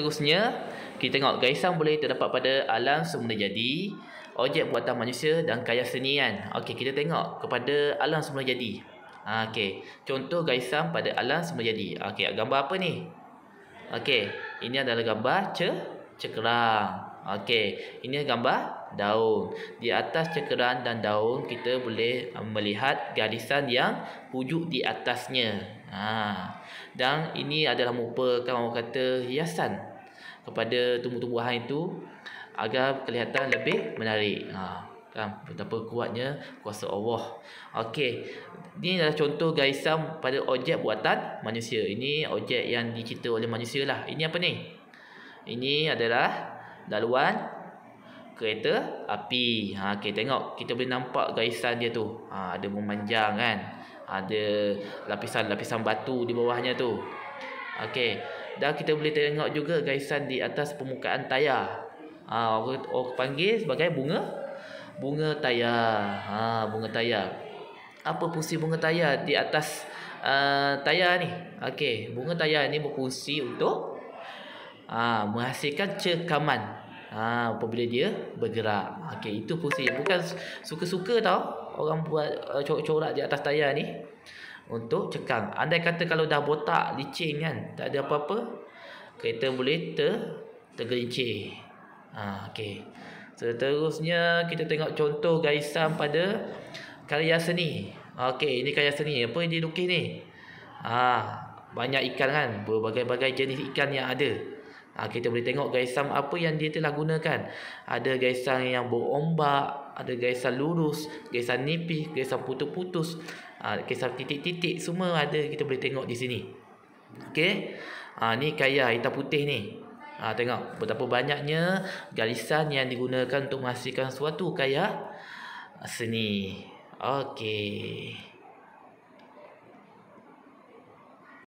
Seterusnya, kita tengok garisan boleh terdapat pada alam semula jadi, objek buatan manusia dan karya senian. Okey, kita tengok kepada alam semula jadi. Ha, okey. Contoh garisan pada alam semula jadi. Okey, gambar apa ni? Okey, ini adalah gambar ce cekerang. Okey, ini gambar daun. Di atas cekeran dan daun kita boleh melihat garisan yang wujud di atasnya. Ha. Dan ini adalah merupakan orang kata hiasan kepada tumbuh-tumbuhan itu agar kelihatan lebih menarik. Ha kan betapa kuatnya kuasa Allah. Okey. Ini adalah contoh garisan pada objek buatan manusia. Ini objek yang dicipta oleh manusia lah. Ini apa ni? Ini adalah laluan kereta api. Ha okey tengok kita boleh nampak garisan dia tu. Ha ada memanjang kan ada lapisan-lapisan batu di bawahnya tu. Okey. Dan kita boleh tengok juga garisan di atas permukaan tayar. Ha orang, orang panggil sebagai bunga bunga tayar. Ha bunga tayar. Apa fungsi bunga tayar di atas uh, tayar ni? Okey, bunga tayar ni berfungsi untuk ha, menghasilkan cekaman. Ha, apabila dia bergerak. Okey, itu fungsi. Bukan suka-suka tau orang buat uh, corak-corak di atas tayar ni untuk cekang. Andai kata kalau dah botak, licin kan, tak ada apa-apa, kereta boleh ter tergelincir. Ha, okey. Seterusnya kita tengok contoh garisan pada karya seni. Okey, ini karya seni. Apa yang dilukis ni? Ha, banyak ikan kan, berbagai-bagai jenis ikan yang ada. Ha, kita boleh tengok garisan apa yang dia telah gunakan. Ada garisan yang berombak, ada garisan lurus, garisan nipis, garisan putus-putus, ha, garisan titik-titik semua ada kita boleh tengok di sini. Okey. Ha ni kaya hitam putih ni. Ha tengok betapa banyaknya garisan yang digunakan untuk menghasilkan suatu kaya seni. Okey.